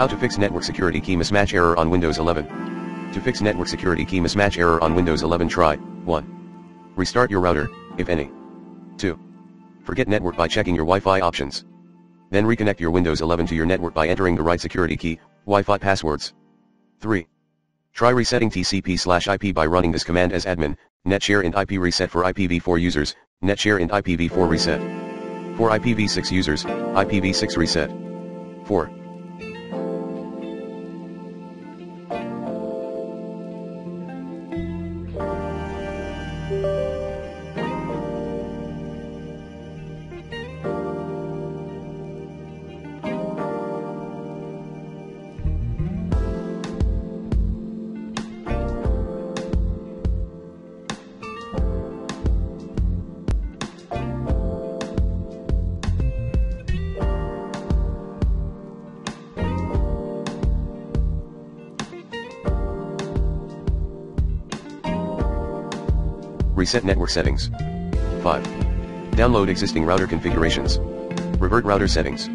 How to fix network security key mismatch error on Windows 11. To fix network security key mismatch error on Windows 11 try, 1. Restart your router, if any. 2. Forget network by checking your Wi-Fi options. Then reconnect your Windows 11 to your network by entering the right security key, Wi-Fi passwords. 3. Try resetting TCP slash IP by running this command as admin, netsh and IP reset for IPv4 users, netsh and IPv4 reset. For IPv6 users, IPv6 reset. 4. thank you. Reset network settings. 5. Download existing router configurations. Revert router settings.